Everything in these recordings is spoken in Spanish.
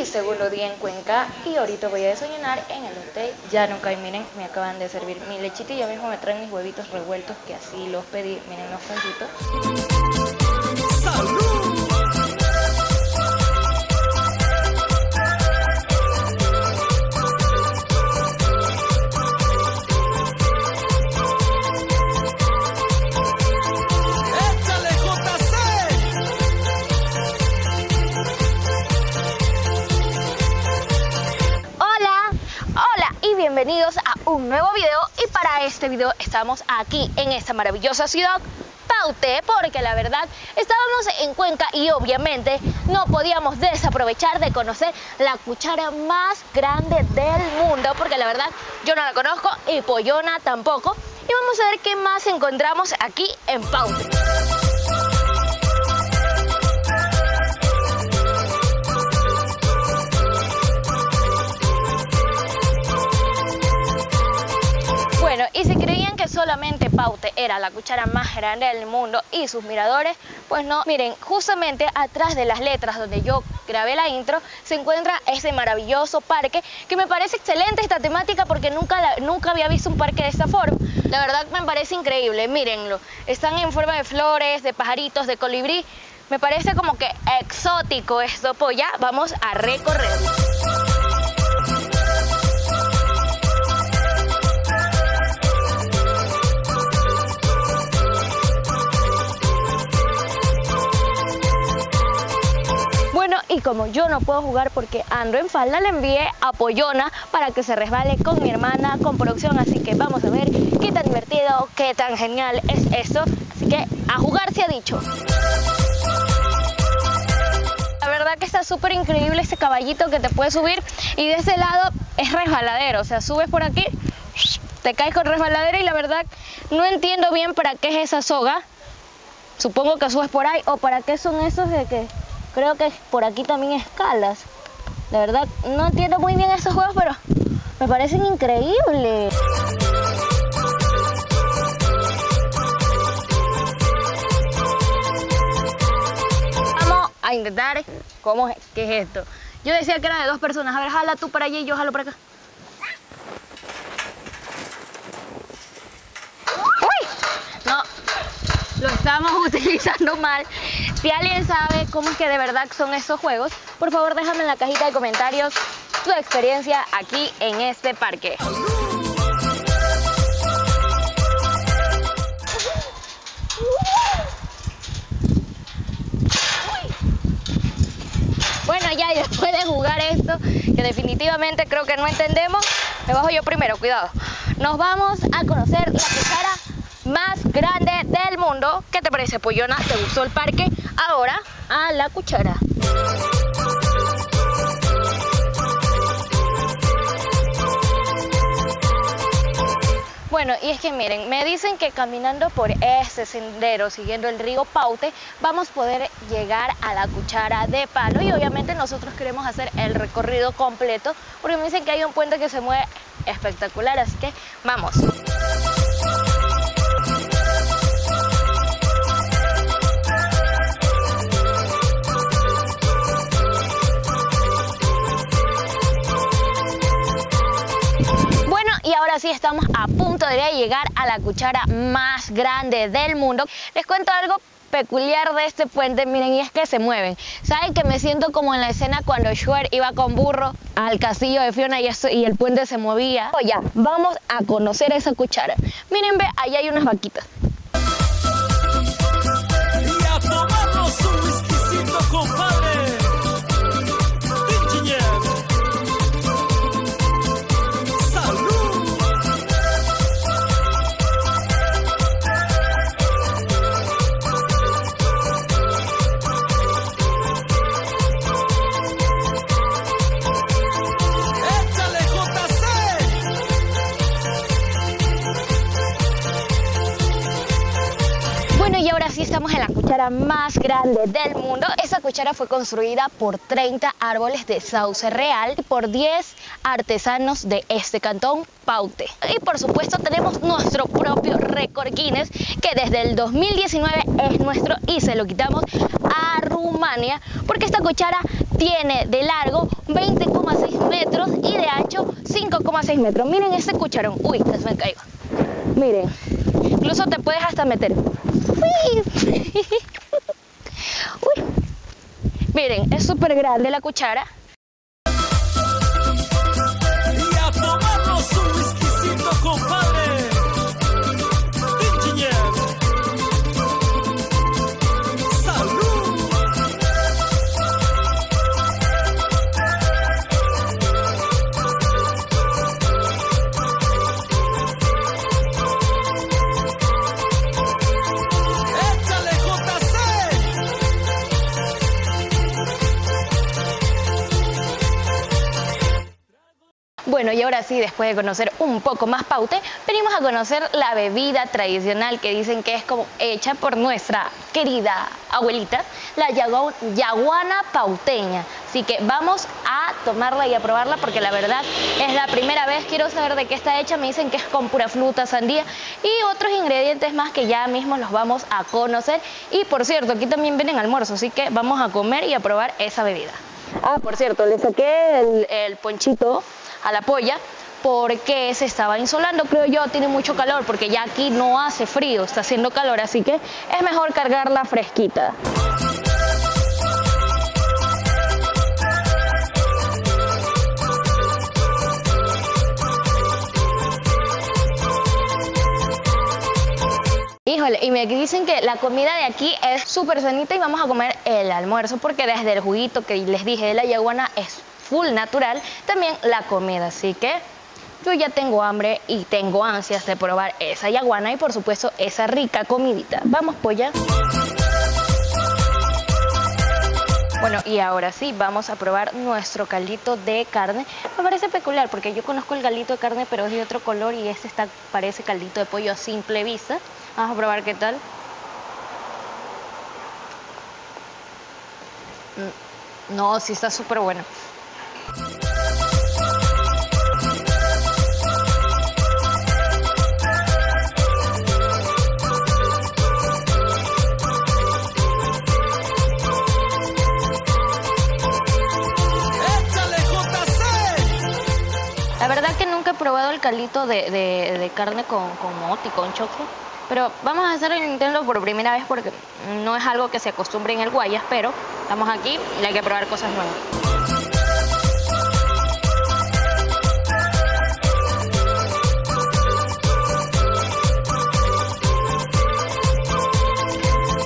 y segundo día en Cuenca y ahorita voy a desayunar en el hotel Ya nunca, miren, me acaban de servir mi lechita y ya mismo me traen mis huevitos revueltos que así los pedí, miren los funcitos. ¡Échale, este video estamos aquí en esta maravillosa ciudad Paute porque la verdad estábamos en Cuenca y obviamente no podíamos desaprovechar de conocer la cuchara más grande del mundo porque la verdad yo no la conozco y Pollona tampoco y vamos a ver qué más encontramos aquí en Paute. Solamente Paute era la cuchara más grande del mundo y sus miradores, pues no, miren, justamente atrás de las letras donde yo grabé la intro se encuentra ese maravilloso parque que me parece excelente esta temática porque nunca, nunca había visto un parque de esta forma. La verdad me parece increíble, mírenlo, están en forma de flores, de pajaritos, de colibrí. Me parece como que exótico esto, pues ya vamos a recorrerlo. Y como yo no puedo jugar porque ando en falda, le envié a Pollona para que se resbale con mi hermana con producción. Así que vamos a ver qué tan divertido, qué tan genial es esto. Así que a jugar se ha dicho. La verdad que está súper increíble este caballito que te puede subir y de ese lado es resbaladero, o sea, subes por aquí, te caes con resbaladero y la verdad no entiendo bien para qué es esa soga. Supongo que subes por ahí o para qué son esos de que creo que por aquí también escalas. La verdad no entiendo muy bien esos juegos, pero me parecen increíbles. Vamos a intentar cómo es, qué es esto. Yo decía que era de dos personas. A ver, jala tú para allá y yo jalo para acá. ¡Uy! No, lo estamos utilizando mal. Si alguien sabe cómo es que de verdad son esos juegos, por favor déjame en la cajita de comentarios tu experiencia aquí en este parque. Bueno, ya después de jugar esto, que definitivamente creo que no entendemos, me bajo yo primero, cuidado. Nos vamos a conocer la cuchara más grande del mundo. ¿Qué te parece, Pollona? ¿Te gustó el parque? Ahora a la cuchara. Bueno, y es que miren, me dicen que caminando por este sendero, siguiendo el río Paute, vamos a poder llegar a la cuchara de palo y obviamente nosotros queremos hacer el recorrido completo porque me dicen que hay un puente que se mueve espectacular, así que vamos. Punto llegar a la cuchara más grande del mundo. Les cuento algo peculiar de este puente, miren, y es que se mueven. ¿Saben que me siento como en la escena cuando Shuer iba con burro al castillo de Fiona y, y el puente se movía? Oh, ya, vamos a conocer esa cuchara. Miren, ve, allá hay unas vaquitas. Estamos en la cuchara más grande del mundo. Esa cuchara fue construida por 30 árboles de sauce real y por 10 artesanos de este cantón, Paute. Y por supuesto tenemos nuestro propio récord Guinness, que desde el 2019 es nuestro y se lo quitamos a Rumania, porque esta cuchara tiene de largo 20,6 metros y de ancho 5,6 metros. Miren ese cucharón. Uy, se me caigo. Miren, incluso te puedes hasta meter. Miren, es súper grande la cuchara. Bueno, y ahora sí, después de conocer un poco más Paute, venimos a conocer la bebida tradicional que dicen que es como hecha por nuestra querida abuelita, la yagu- yaguana pauteña. Así que vamos a tomarla y a probarla porque la verdad es la primera vez, quiero saber de qué está hecha, me dicen que es con pura fruta, sandía y otros ingredientes más que ya mismo los vamos a conocer. Y por cierto, aquí también vienen almuerzo, así que vamos a comer y a probar esa bebida. Ah, por cierto, le saqué el ponchito a la polla porque se estaba insolando, creo yo, tiene mucho calor porque ya aquí no hace frío, está haciendo calor, así que es mejor cargarla fresquita. Híjole, y me dicen que la comida de aquí es súper sanita y vamos a comer el almuerzo porque desde el juguito que les dije de la yaguana es full natural, también la comida, así que yo ya tengo hambre y tengo ansias de probar esa yaguana y por supuesto esa rica comidita. Vamos, polla. Bueno, y ahora sí, vamos a probar nuestro caldito de carne. Me parece peculiar porque yo conozco el caldito de carne, pero es de otro color y este está, parece caldito de pollo a simple vista. Vamos a probar qué tal. Mm, No, sí está súper bueno. La verdad que nunca he probado el caldito de, de- de carne con, con moti, con choclo. Pero vamos a hacer el intento por primera vez porque no es algo que se acostumbre en el Guayas, pero estamos aquí y hay que probar cosas nuevas.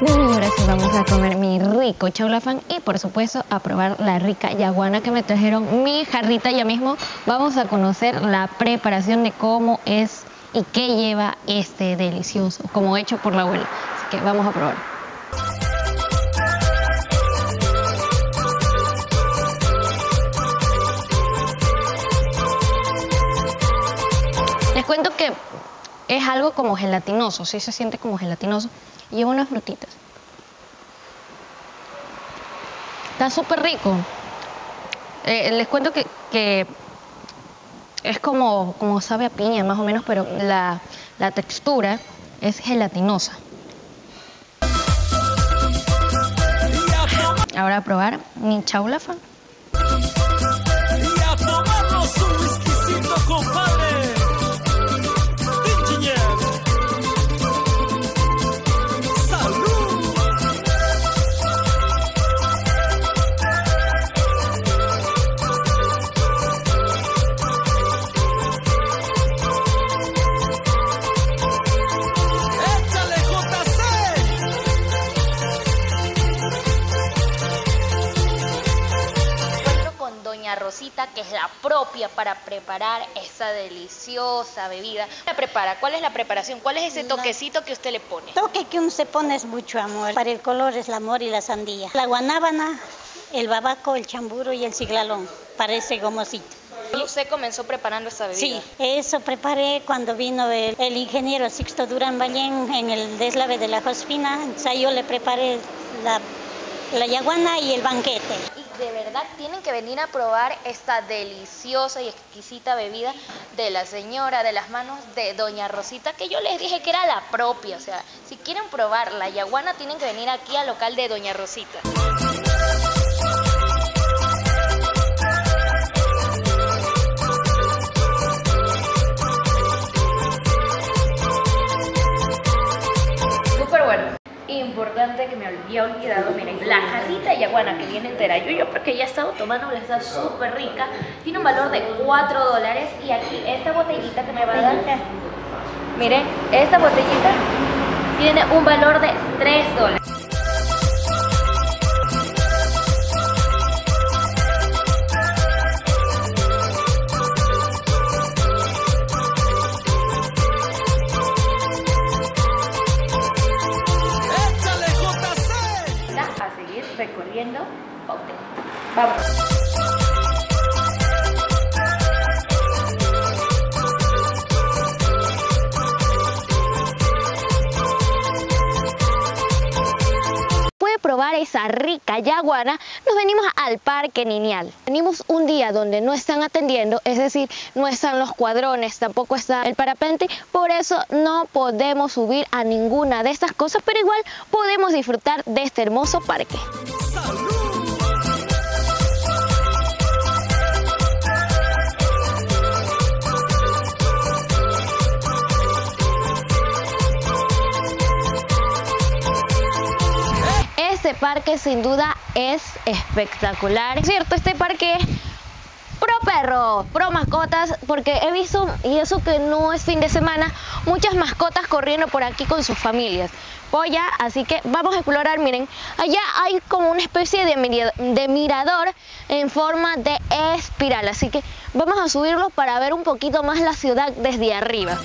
Bueno, y ahora sí vamos a comer mi rico chaulafán y por supuesto a probar la rica yaguana que me trajeron mi jarrita ya mismo. Vamos a conocer la preparación de cómo es y qué lleva este delicioso, como hecho por la abuela. Así que vamos a probar. Les cuento que es algo como gelatinoso, sí se siente como gelatinoso. Y lleva unas frutitas. Está súper rico. Eh, les cuento que, que es como, como sabe a piña más o menos, pero la, la textura es gelatinosa. Ahora a probar mi chaulafa. Propia para preparar esa deliciosa bebida. La prepara, ¿cuál es la preparación? ¿Cuál es ese toquecito que usted le pone? Toque que uno se pone es mucho amor. Para el color es el amor y la sandía. La guanábana, el babaco, el chamburo y el ciglalón. Parece gomosito. Usted comenzó preparando esa bebida. Sí, eso preparé cuando vino el, el ingeniero Sixto Durán Ballén en el deslave de la Josfina. Entonces ahí yo le preparé la, la yaguana y el banquete. De verdad tienen que venir a probar esta deliciosa y exquisita bebida de la señora de las manos de Doña Rosita, que yo les dije que era la propia. O sea, si quieren probar la yaguana, tienen que venir aquí al local de Doña Rosita. Importante que me había olvidado, miren, la jarrita de yaguana que viene entera, yo, yo porque ya he estado tomando, está súper rica, tiene un valor de 4 dólares y aquí esta botellita que me va a dar, miren, esta botellita tiene un valor de 3 dólares. Recorriendo Paute. Vamos. probar esa rica yaguana, nos venimos al Parque Niñal. Venimos un día donde no están atendiendo, es decir, no están los cuadrones, tampoco está el parapente, por eso no podemos subir a ninguna de estas cosas, pero igual podemos disfrutar de este hermoso parque. Parque sin duda es espectacular. Es cierto, este parque es pro perro, pro mascotas, porque he visto, y eso que no es fin de semana, muchas mascotas corriendo por aquí con sus familias. Polla, así que vamos a explorar, miren, allá hay como una especie de, mira- de mirador en forma de espiral, así que vamos a subirlo para ver un poquito más la ciudad desde arriba.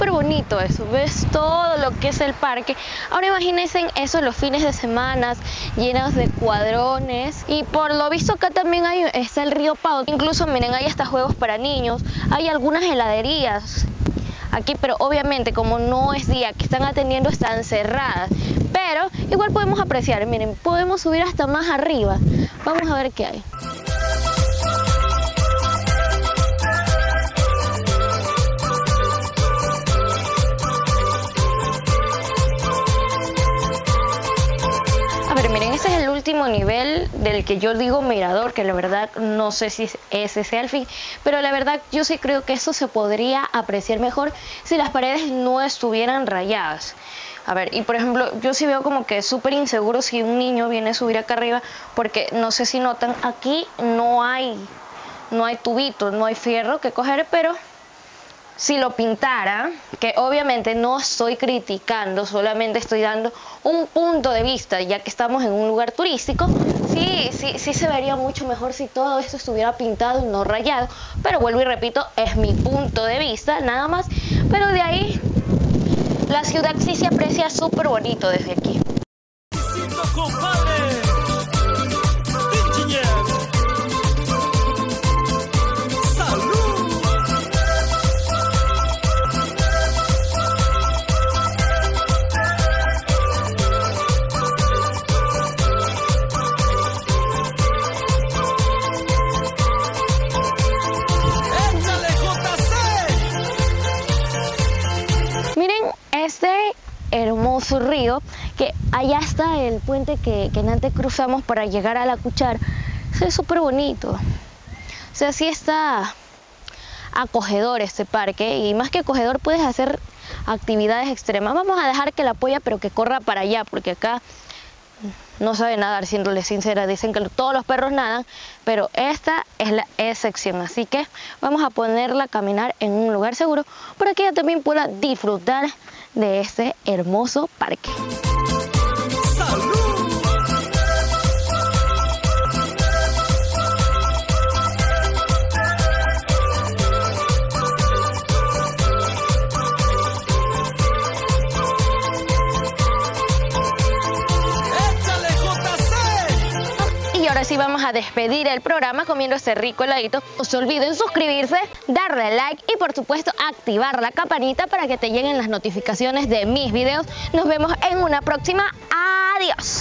Súper bonito eso, ves todo lo que es el parque. Ahora imagínense eso los fines de semana llenos de cuadrones y por lo visto acá también hay está el río Pau. Incluso miren, hay hasta juegos para niños, hay algunas heladerías aquí, pero obviamente como no es día que están atendiendo están cerradas. Pero igual podemos apreciar, miren, podemos subir hasta más arriba. Vamos a ver qué hay. Nivel del que yo digo mirador, que la verdad no sé si ese sea el fin, pero la verdad yo sí creo que eso se podría apreciar mejor si las paredes no estuvieran rayadas. A ver, y por ejemplo, yo sí veo como que es súper inseguro si un niño viene a subir acá arriba, porque no sé si notan, aquí no hay, no hay tubitos, no hay fierro que coger, pero si lo pintara, que obviamente no estoy criticando, solamente estoy dando un punto de vista, ya que estamos en un lugar turístico, sí, sí, sí se vería mucho mejor si todo esto estuviera pintado y no rayado, pero vuelvo y repito, es mi punto de vista, nada más, pero de ahí la ciudad sí se aprecia súper bonito desde aquí. Está el puente que, que antes cruzamos para llegar a la cuchara. Se ve súper bonito. O sea, sí está acogedor este parque y más que acogedor puedes hacer actividades extremas. Vamos a dejar que la polla pero que corra para allá porque acá no sabe nadar, siéndole sincera. Dicen que todos los perros nadan, pero esta es la excepción. Así que vamos a ponerla a caminar en un lugar seguro para que ella también pueda disfrutar de este hermoso parque. Despedir el programa comiendo este rico heladito. No se olviden suscribirse, darle like y por supuesto activar la campanita para que te lleguen las notificaciones de mis videos. Nos vemos en una próxima. Adiós.